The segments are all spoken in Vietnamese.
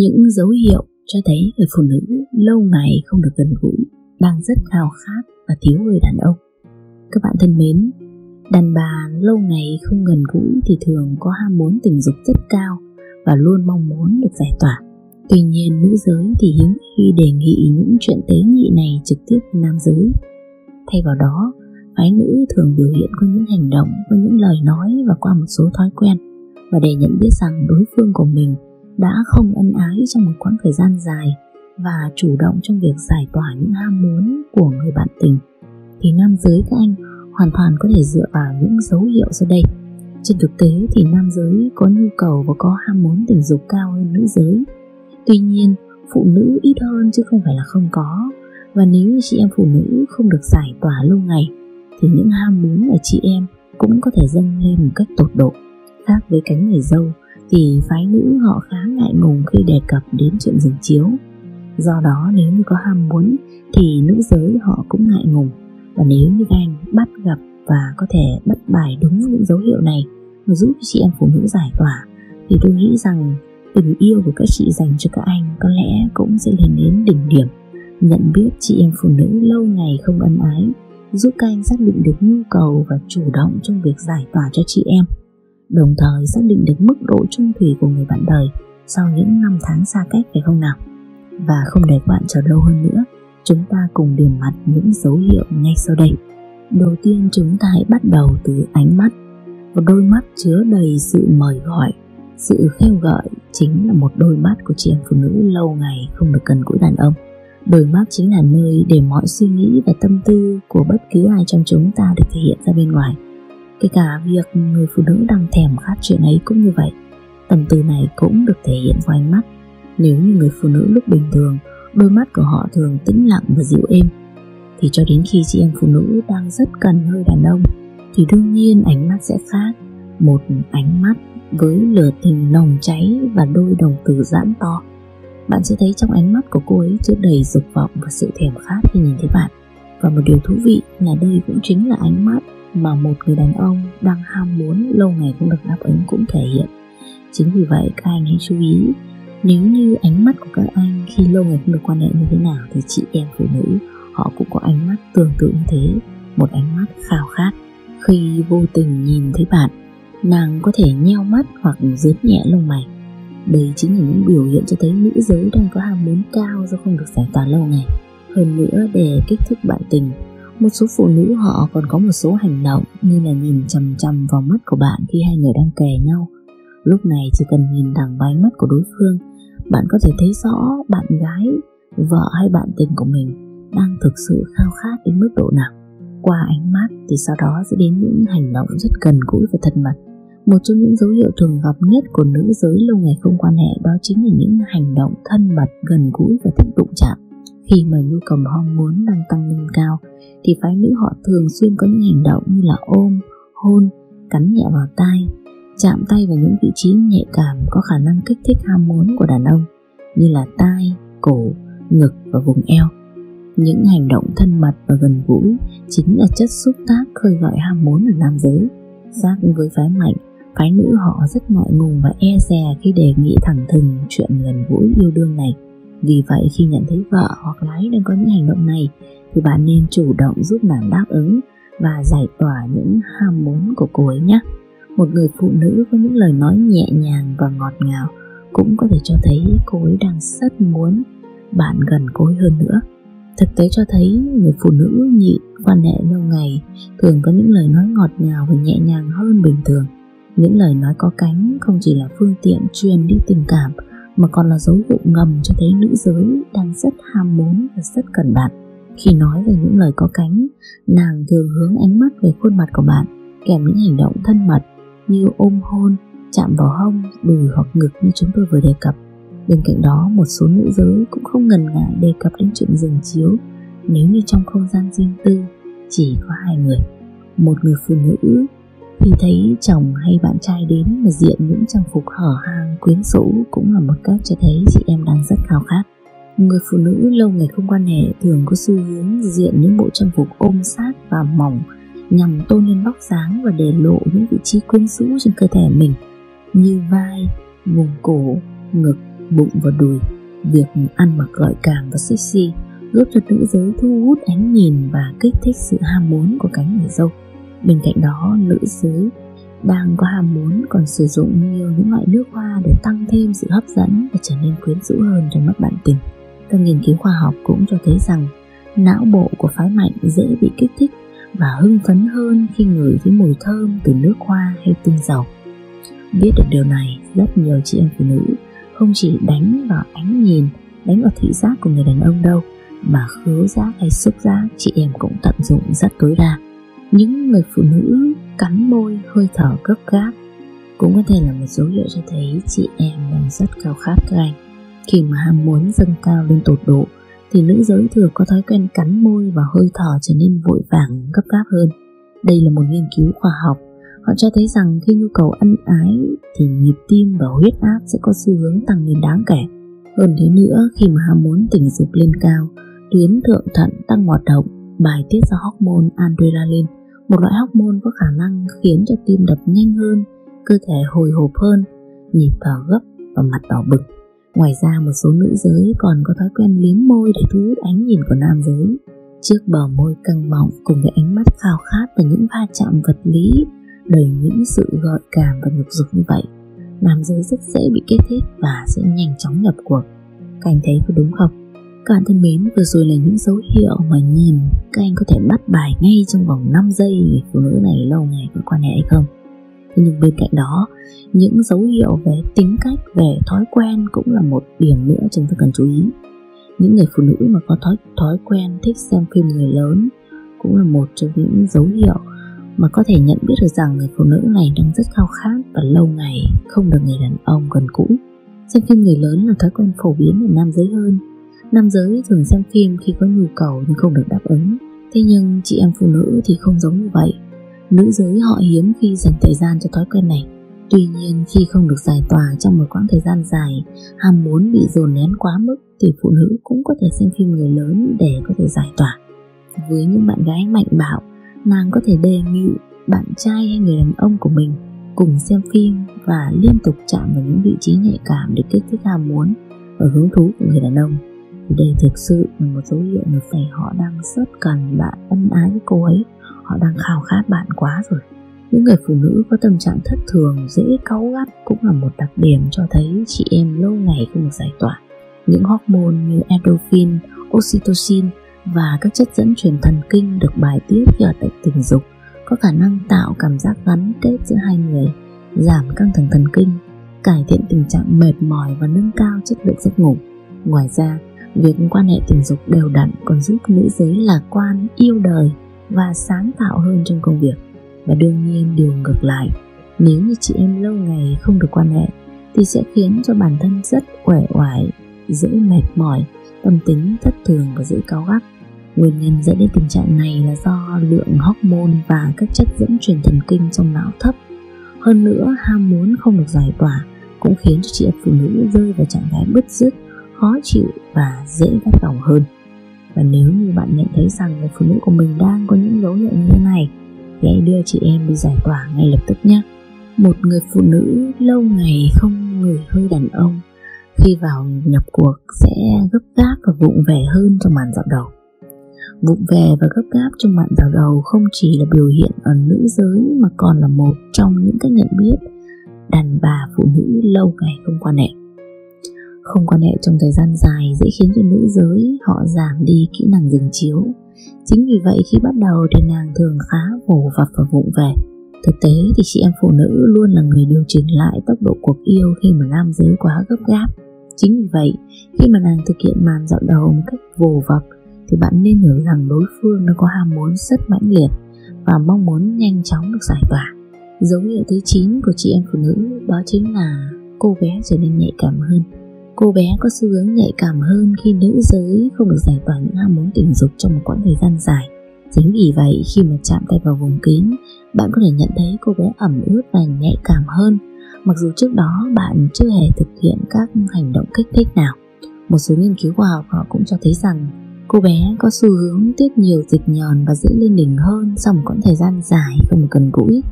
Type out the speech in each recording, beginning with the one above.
Những dấu hiệu cho thấy người phụ nữ lâu ngày không được gần gũi đang rất khao khát và thiếu người đàn ông. Các bạn thân mến, đàn bà lâu ngày không gần gũi thì thường có ham muốn tình dục rất cao và luôn mong muốn được giải tỏa. Tuy nhiên nữ giới thì hiếm khi đề nghị những chuyện tế nhị này trực tiếp với nam giới. Thay vào đó, phái nữ thường biểu hiện qua những hành động, qua những lời nói và qua một số thói quen và để nhận biết rằng đối phương của mình đã không ân ái trong một quãng thời gian dài và chủ động trong việc giải tỏa những ham muốn của người bạn tình, thì nam giới các anh hoàn toàn có thể dựa vào những dấu hiệu sau đây. Trên thực tế thì nam giới có nhu cầu và có ham muốn tình dục cao hơn nữ giới. Tuy nhiên, phụ nữ ít hơn chứ không phải là không có. Và nếu chị em phụ nữ không được giải tỏa lâu ngày, thì những ham muốn ở chị em cũng có thể dâng lên một cách tột độ, khác với cánh người dâu thì phái nữ họ khá ngại ngùng khi đề cập đến chuyện giường chiếu. Do đó nếu như có ham muốn thì nữ giới họ cũng ngại ngùng. Và nếu như các anh bắt gặp và có thể bắt bài đúng những dấu hiệu này và giúp chị em phụ nữ giải tỏa, thì tôi nghĩ rằng tình yêu của các chị dành cho các anh có lẽ cũng sẽ lên đến đỉnh điểm. Nhận biết chị em phụ nữ lâu ngày không ân ái, giúp các anh xác định được nhu cầu và chủ động trong việc giải tỏa cho chị em đồng thời xác định được mức độ trung thủy của người bạn đời sau những năm tháng xa cách, phải không nào? Và không để bạn chờ lâu hơn nữa, chúng ta cùng điểm mặt những dấu hiệu ngay sau đây. Đầu tiên chúng ta hãy bắt đầu từ ánh mắt. Một đôi mắt chứa đầy sự mời gọi, sự khêu gợi chính là một đôi mắt của chị em phụ nữ lâu ngày không được cần gũi đàn ông. Đôi mắt chính là nơi để mọi suy nghĩ và tâm tư của bất cứ ai trong chúng ta được thể hiện ra bên ngoài. Kể cả việc người phụ nữ đang thèm khát chuyện ấy cũng như vậy. Tâm tư này cũng được thể hiện qua ánh mắt. Nếu như người phụ nữ lúc bình thường, Đôi mắt của họ thường tĩnh lặng và dịu êm, Thì cho đến khi chị em phụ nữ đang rất cần hơi đàn ông, Thì đương nhiên ánh mắt sẽ khác. Một ánh mắt với lửa tình nồng cháy và đôi đồng tử giãn to. Bạn sẽ thấy trong ánh mắt của cô ấy chứa đầy dục vọng và sự thèm khát khi nhìn thấy bạn. Và một điều thú vị là đây cũng chính là ánh mắt mà một người đàn ông đang ham muốn lâu ngày không được đáp ứng cũng thể hiện. Chính vì vậy, các anh hãy chú ý, nếu như ánh mắt của các anh khi lâu ngày không được quan hệ như thế nào thì chị em phụ nữ, họ cũng có ánh mắt tương tự như thế, một ánh mắt khao khát. Khi vô tình nhìn thấy bạn, nàng có thể nheo mắt hoặc dướn nhẹ lông mày. Đây chính là những biểu hiện cho thấy nữ giới đang có ham muốn cao do không được giải tỏa lâu ngày. Hơn nữa, để kích thích bạn tình một số phụ nữ họ còn có một số hành động như là nhìn chằm chằm vào mắt của bạn khi hai người đang kề nhau. Lúc này chỉ cần nhìn thẳng vào ánh mắt của đối phương, bạn có thể thấy rõ bạn gái, vợ hay bạn tình của mình đang thực sự khao khát đến mức độ nào. Qua ánh mắt thì sau đó sẽ đến những hành động rất gần gũi và thân mật. Một trong những dấu hiệu thường gặp nhất của nữ giới lâu ngày không quan hệ đó chính là những hành động thân mật, gần gũi và thích đụng chạm. Khi mà nhu cầu mong muốn đang tăng lên cao thì phái nữ họ thường xuyên có những hành động như là ôm, hôn, cắn nhẹ vào tai, chạm tay vào những vị trí nhạy cảm có khả năng kích thích ham muốn của đàn ông như là tai, cổ, ngực và vùng eo. Những hành động thân mật và gần gũi chính là chất xúc tác khơi gọi ham muốn ở nam giới. Giác với phái mạnh, phái nữ họ rất ngại ngùng và e dè khi đề nghị thẳng thừng chuyện gần gũi yêu đương này. Vì vậy khi nhận thấy vợ hoặc lái đang có những hành động này, thì bạn nên chủ động giúp nàng đáp ứng và giải tỏa những ham muốn của cô ấy nhé. Một người phụ nữ có những lời nói nhẹ nhàng và ngọt ngào cũng có thể cho thấy cô ấy đang rất muốn bạn gần cô ấy hơn nữa. Thực tế cho thấy, người phụ nữ nhịn quan hệ lâu ngày thường có những lời nói ngọt ngào và nhẹ nhàng hơn bình thường. Những lời nói có cánh không chỉ là phương tiện truyền đi tình cảm mà còn là dấu hiệu ngầm cho thấy nữ giới đang rất ham muốn và rất cần bạn. Khi nói về những lời có cánh, nàng thường hướng ánh mắt về khuôn mặt của bạn kèm những hành động thân mật như ôm hôn, chạm vào hông, đùi hoặc ngực như chúng tôi vừa đề cập. Bên cạnh đó, một số nữ giới cũng không ngần ngại đề cập đến chuyện dừng chiếu nếu như trong không gian riêng tư chỉ có hai người. Một người phụ nữ khi thấy chồng hay bạn trai đến mà diện những trang phục hở hang quyến rũ cũng là một cách cho thấy chị em đang rất khao khát. Người phụ nữ lâu ngày không quan hệ thường có xu hướng diện những bộ trang phục ôm sát và mỏng nhằm tôn lên vóc dáng và để lộ những vị trí quyến rũ trên cơ thể mình như vai, vùng cổ, ngực, bụng và đùi. Việc ăn mặc gợi cảm và sexy giúp cho nữ giới thu hút ánh nhìn và kích thích sự ham muốn của cánh người dâu. Bên cạnh đó, nữ giới đang có ham muốn còn sử dụng nhiều những loại nước hoa để tăng thêm sự hấp dẫn và trở nên quyến rũ hơn trong mắt bạn tình. Các nghiên cứu khoa học cũng cho thấy rằng não bộ của phái mạnh dễ bị kích thích và hưng phấn hơn khi ngửi thấy mùi thơm từ nước hoa hay tinh dầu. Biết được điều này, rất nhiều chị em phụ nữ không chỉ đánh vào ánh nhìn, đánh vào thị giác của người đàn ông đâu, mà khứu giác hay xúc giác chị em cũng tận dụng rất tối đa. Những người phụ nữ cắn môi hơi thở gấp gáp cũng có thể là một dấu hiệu cho thấy chị em đang rất cao khát các anh. Khi mà ham muốn dâng cao lên tột độ thì nữ giới thường có thói quen cắn môi và hơi thở trở nên vội vàng gấp gáp hơn. Đây là một nghiên cứu khoa học. Họ cho thấy rằng khi nhu cầu ân ái thì nhịp tim và huyết áp sẽ có xu hướng tăng lên đáng kể. Hơn thế nữa, khi mà ham muốn tình dục lên cao, tuyến thượng thận tăng hoạt động, bài tiết ra hormone adrenaline, một loại hormone có khả năng khiến cho tim đập nhanh hơn, cơ thể hồi hộp hơn, nhịp thở gấp và mặt đỏ bừng. Ngoài ra một số nữ giới còn có thói quen liếm môi để thu hút ánh nhìn của nam giới. chiếc bờ môi căng mọng cùng với ánh mắt khao khát và những va chạm vật lý đầy những sự gợi cảm và nhục dục như vậy, nam giới rất dễ bị kích thích và sẽ nhanh chóng nhập cuộc. Các anh thấy có đúng không? Các bạn thân mến, vừa rồi là những dấu hiệu mà nhìn các anh có thể bắt bài ngay trong vòng 5 giây người phụ nữ này lâu ngày có quan hệ hay không. Thế nhưng bên cạnh đó, những dấu hiệu về tính cách, về thói quen cũng là một điểm nữa chúng ta cần chú ý. Những người phụ nữ mà có thói thói quen thích xem phim người lớn cũng là một trong những dấu hiệu mà có thể nhận biết được rằng người phụ nữ này đang rất khao khát và lâu ngày không được người đàn ông gần gũi. Xem phim người lớn là thói quen phổ biến ở nam giới hơn. Nam giới thường xem phim khi có nhu cầu nhưng không được đáp ứng. Thế nhưng chị em phụ nữ thì không giống như vậy. Nữ giới họ hiếm khi dành thời gian cho thói quen này. Tuy nhiên khi không được giải tỏa trong một quãng thời gian dài, ham muốn bị dồn nén quá mức thì phụ nữ cũng có thể xem phim người lớn để có thể giải tỏa. Với những bạn gái mạnh bạo, nàng có thể đề nghị bạn trai hay người đàn ông của mình cùng xem phim và liên tục chạm vào những vị trí nhạy cảm để kích thích ham muốn và hứng thú của người đàn ông đây thực sự là một dấu hiệu là phải họ đang rất cần bạn ân ái với cô ấy. Họ đang khao khát bạn quá rồi. Những người phụ nữ có tâm trạng thất thường, dễ cáu gắt cũng là một đặc điểm cho thấy chị em lâu ngày không được giải tỏa. Những hormone như endorphin, oxytocin và các chất dẫn truyền thần kinh được bài tiết khi ở tại tình dục có khả năng tạo cảm giác gắn kết giữa hai người, giảm căng thẳng thần kinh, cải thiện tình trạng mệt mỏi và nâng cao chất lượng giấc ngủ. Ngoài ra việc quan hệ tình dục đều đặn còn giúp nữ giới lạc quan, yêu đời và sáng tạo hơn trong công việc. Và đương nhiên điều ngược lại, nếu như chị em lâu ngày không được quan hệ, thì sẽ khiến cho bản thân rất uể oải, dễ mệt mỏi, tâm tính thất thường và dễ cáu gắt. Nguyên nhân dẫn đến tình trạng này là do lượng hormone và các chất dẫn truyền thần kinh trong não thấp. Hơn nữa, ham muốn không được giải tỏa cũng khiến cho chị em phụ nữ rơi vào trạng thái bứt rứt khó chịu và dễ gắt đầu hơn. Và nếu như bạn nhận thấy rằng người phụ nữ của mình đang có những dấu hiệu như thế này, thì hãy đưa chị em đi giải tỏa ngay lập tức nhé. Một người phụ nữ lâu ngày không ngửi hơi đàn ông, khi vào nhập cuộc sẽ gấp gáp và vụng về hơn trong màn dạo đầu. Vụng về và gấp gáp trong màn dạo đầu không chỉ là biểu hiện ở nữ giới mà còn là một trong những cách nhận biết đàn bà phụ nữ lâu ngày không quan hệ không quan hệ trong thời gian dài dễ khiến cho nữ giới họ giảm đi kỹ năng dừng chiếu. Chính vì vậy khi bắt đầu thì nàng thường khá vồ vập và vụng về. Thực tế thì chị em phụ nữ luôn là người điều chỉnh lại tốc độ cuộc yêu khi mà nam giới quá gấp gáp. Chính vì vậy, khi mà nàng thực hiện màn dạo đầu một cách vồ vập thì bạn nên hiểu rằng đối phương nó có ham muốn rất mãnh liệt và mong muốn nhanh chóng được giải tỏa. Dấu hiệu thứ 9 của chị em phụ nữ đó chính là cô bé trở nên nhạy cảm hơn Cô bé có xu hướng nhạy cảm hơn khi nữ giới không được giải tỏa những ham muốn tình dục trong một quãng thời gian dài. Chính vì vậy khi mà chạm tay vào vùng kín, bạn có thể nhận thấy cô bé ẩm ướt và nhạy cảm hơn, mặc dù trước đó bạn chưa hề thực hiện các hành động kích thích nào. Một số nghiên cứu khoa học họ cũng cho thấy rằng cô bé có xu hướng tiết nhiều dịch nhờn và dễ lên đỉnh hơn sau một quãng thời gian dài không cần gũi.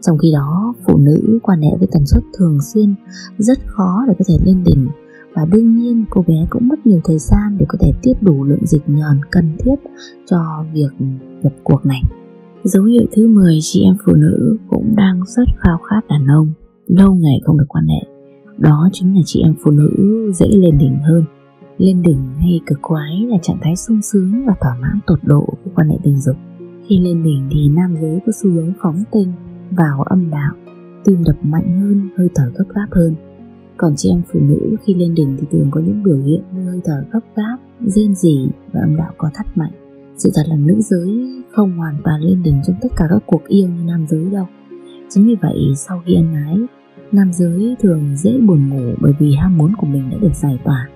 Trong khi đó, phụ nữ quan hệ với tần suất thường xuyên rất khó để có thể lên đỉnh và đương nhiên cô bé cũng mất nhiều thời gian để có thể tiết đủ lượng dịch nhờn cần thiết cho việc nhập cuộc này. Dấu hiệu thứ 10 chị em phụ nữ cũng đang rất khao khát đàn ông, lâu ngày không được quan hệ. Đó chính là chị em phụ nữ dễ lên đỉnh hơn. Lên đỉnh hay cực quái là trạng thái sung sướng và thỏa mãn tột độ của quan hệ tình dục. Khi lên đỉnh thì nam giới có xu hướng phóng tinh, vào âm đạo, tim đập mạnh hơn, hơi thở gấp gáp hơn còn chị em phụ nữ khi lên đỉnh thì thường có những biểu hiện như hơi thở gấp gáp, rên rỉ và âm đạo có thắt mạnh. Sự thật là nữ giới không hoàn toàn lên đỉnh trong tất cả các cuộc yêu như nam giới đâu. Chính vì vậy sau khi ân ái, nam giới thường dễ buồn ngủ bởi vì ham muốn của mình đã được giải tỏa.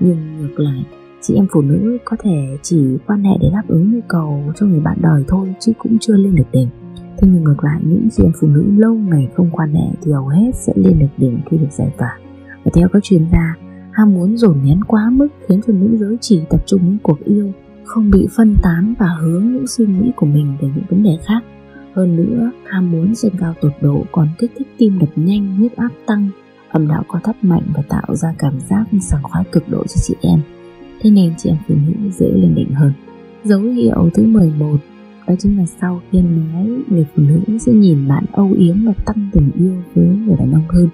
Nhưng ngược lại, chị em phụ nữ có thể chỉ quan hệ để đáp ứng nhu cầu cho người bạn đời thôi chứ cũng chưa lên được đỉnh. Thế nhưng ngược lại những chị em phụ nữ lâu ngày không quan hệ thì hầu hết sẽ lên được đỉnh khi được giải tỏa. Và theo các chuyên gia, ham muốn dồn nén quá mức khiến cho nữ giới chỉ tập trung những cuộc yêu, không bị phân tán và hướng những suy nghĩ của mình về những vấn đề khác. Hơn nữa, ham muốn dâng cao tột độ còn kích thích tim đập nhanh, huyết áp tăng, âm đạo co thắt mạnh và tạo ra cảm giác sảng khoái cực độ cho chị em. Thế nên chị em phụ nữ dễ lên đỉnh hơn. Dấu hiệu thứ 11 đó chính là sau khi nói người phụ nữ sẽ nhìn bạn âu yếm và tăng tình yêu với người đàn ông hơn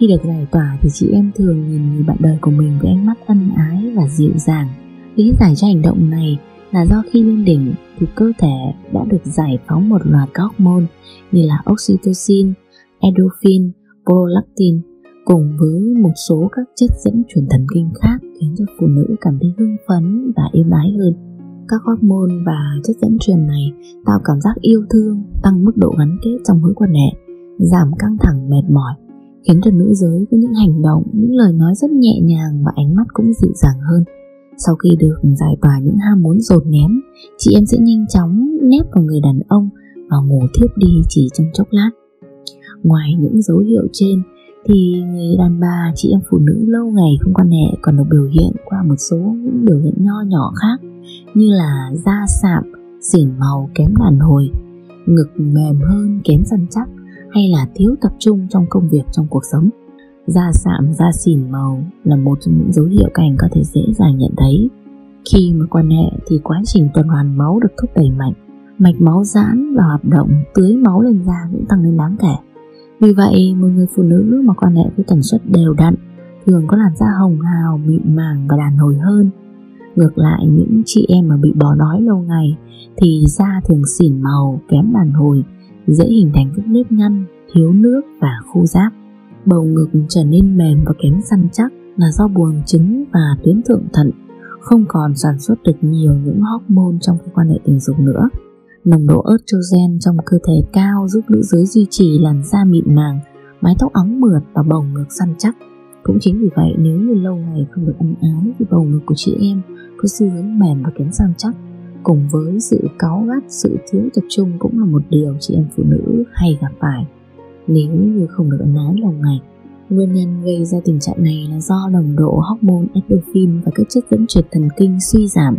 khi được giải tỏa thì chị em thường nhìn người bạn đời của mình với ánh mắt ân ái và dịu dàng. Lý giải cho hành động này là do khi lên đỉnh thì cơ thể đã được giải phóng một loạt các hormone như là oxytocin, endorphin, prolactin cùng với một số các chất dẫn truyền thần kinh khác khiến cho phụ nữ cảm thấy hưng phấn và êm ái hơn. Các hormone và chất dẫn truyền này tạo cảm giác yêu thương, tăng mức độ gắn kết trong mối quan hệ, giảm căng thẳng mệt mỏi khiến cho nữ giới có những hành động, những lời nói rất nhẹ nhàng và ánh mắt cũng dịu dàng hơn. Sau khi được giải tỏa những ham muốn dồn nén, chị em sẽ nhanh chóng nép vào người đàn ông và ngủ thiếp đi chỉ trong chốc lát. Ngoài những dấu hiệu trên thì người đàn bà, chị em phụ nữ lâu ngày không quan hệ còn được biểu hiện qua một số những biểu hiện nho nhỏ khác như là da sạm, xỉn màu kém đàn hồi, ngực mềm hơn kém săn chắc, hay là thiếu tập trung trong công việc trong cuộc sống. Da sạm, da xỉn màu là một trong những dấu hiệu các anh có thể dễ dàng nhận thấy. Khi mà quan hệ thì quá trình tuần hoàn máu được thúc đẩy mạnh, mạch máu giãn và hoạt động tưới máu lên da cũng tăng lên đáng kể. Vì vậy, một người phụ nữ mà quan hệ với tần suất đều đặn thường có làn da hồng hào, mịn màng và đàn hồi hơn. Ngược lại, những chị em mà bị bỏ đói lâu ngày thì da thường xỉn màu, kém đàn hồi dễ hình thành các nếp nhăn, thiếu nước và khô ráp. Bầu ngực trở nên mềm và kém săn chắc là do buồng trứng và tuyến thượng thận không còn sản xuất được nhiều những hormone trong quan hệ tình dục nữa. Nồng độ estrogen trong cơ thể cao giúp nữ giới duy trì làn da mịn màng, mái tóc óng mượt và bầu ngực săn chắc. Cũng chính vì vậy nếu như lâu ngày không được ăn ái thì bầu ngực của chị em có xu hướng mềm và kém săn chắc cùng với sự cáu gắt, sự thiếu tập trung cũng là một điều chị em phụ nữ hay gặp phải nếu như không được ấn ái lâu ngày. Nguyên nhân gây ra tình trạng này là do nồng độ hormone endorphin và các chất dẫn truyền thần kinh suy giảm,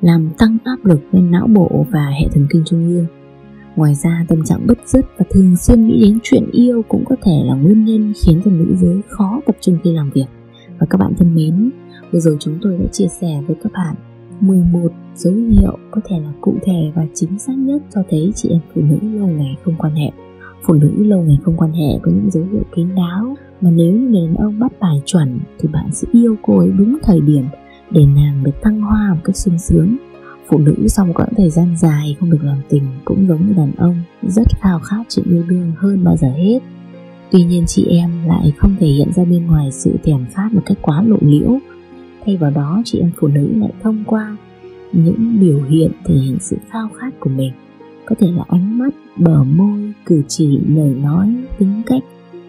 làm tăng áp lực lên não bộ và hệ thần kinh trung ương. Ngoài ra, tâm trạng bất dứt và thường xuyên nghĩ đến chuyện yêu cũng có thể là nguyên nhân khiến cho nữ giới khó tập trung khi làm việc. Và các bạn thân mến, vừa rồi chúng tôi đã chia sẻ với các bạn 11 dấu hiệu có thể là cụ thể và chính xác nhất cho thấy chị em phụ nữ lâu ngày không quan hệ. Phụ nữ lâu ngày không quan hệ có những dấu hiệu kín đáo mà nếu như người đàn ông bắt bài chuẩn thì bạn sẽ yêu cô ấy đúng thời điểm để nàng được thăng hoa một cách sung sướng. Phụ nữ sau một quãng thời gian dài không được làm tình cũng giống như đàn ông rất khao khát chuyện yêu đương hơn bao giờ hết. Tuy nhiên chị em lại không thể hiện ra bên ngoài sự thèm khát một cách quá lộ liễu. Thay vào đó, chị em phụ nữ lại thông qua những biểu hiện thể hiện sự khao khát của mình. Có thể là ánh mắt, bờ môi, cử chỉ, lời nói, tính cách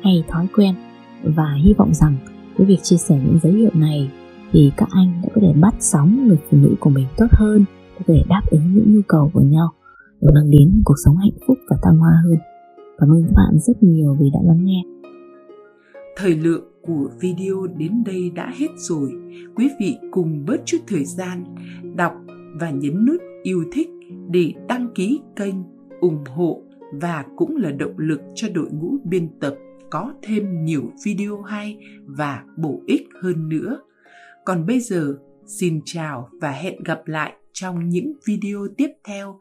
hay thói quen. Và hy vọng rằng với việc chia sẻ những dấu hiệu này thì các anh đã có thể bắt sóng người phụ nữ của mình tốt hơn, có thể đáp ứng những nhu cầu của nhau để mang đến cuộc sống hạnh phúc và thăng hoa hơn cảm ơn các bạn rất nhiều vì đã lắng nghe thời lượng của video đến đây đã hết rồi. Quý vị cùng bớt chút thời gian đọc và nhấn nút yêu thích để đăng ký kênh, ủng hộ và cũng là động lực cho đội ngũ biên tập có thêm nhiều video hay và bổ ích hơn nữa. Còn bây giờ, xin chào và hẹn gặp lại trong những video tiếp theo